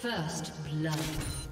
First blood.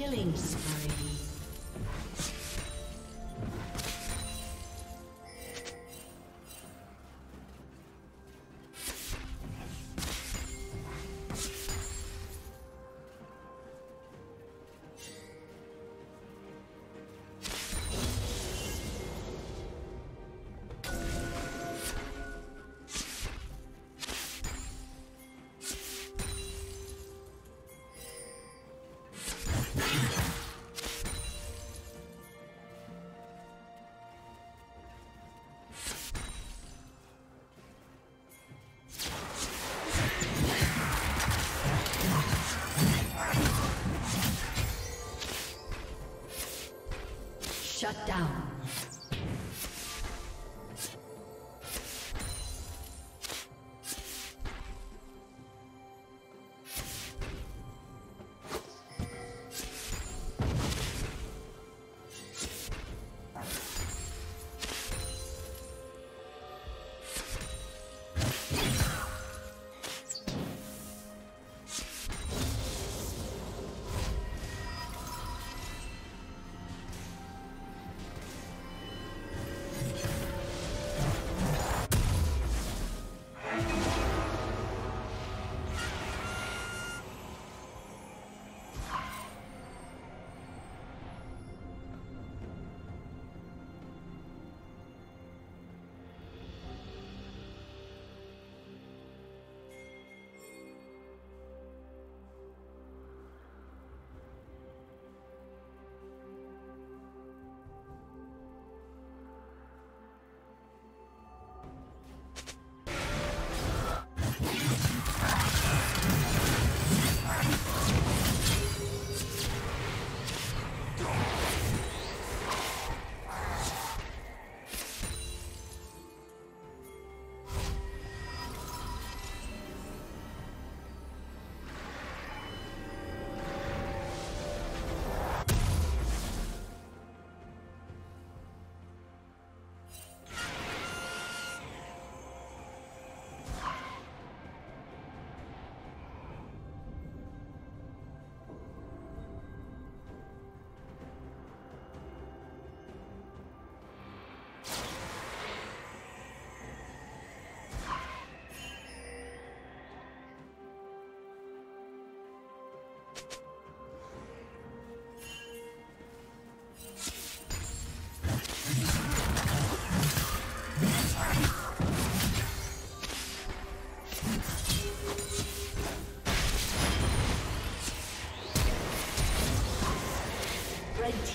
Killing spree.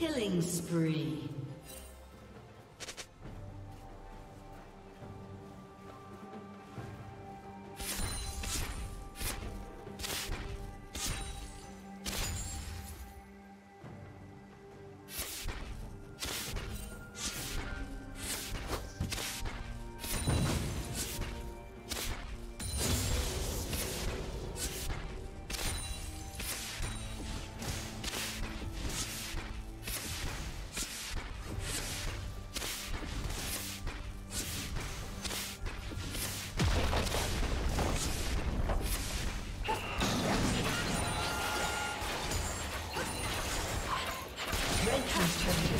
Killing spree. team's turret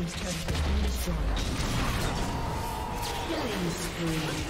Team's turret has been destroyed. Killing spree.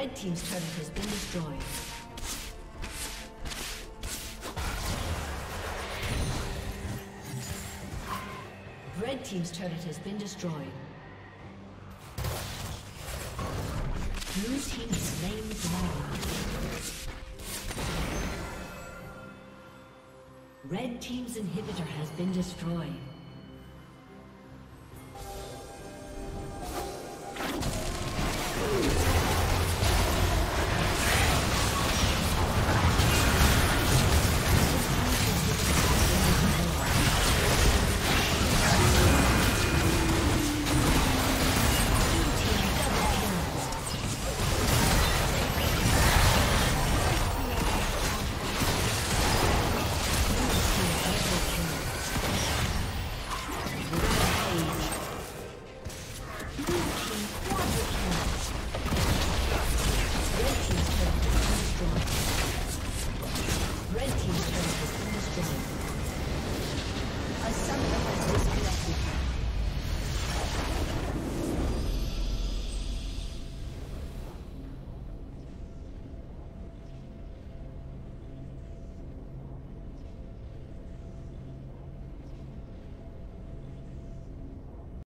Red Team's turret has been destroyed. Red Team's turret has been destroyed. Blue Team slain the dragon. Red Team's inhibitor has been destroyed.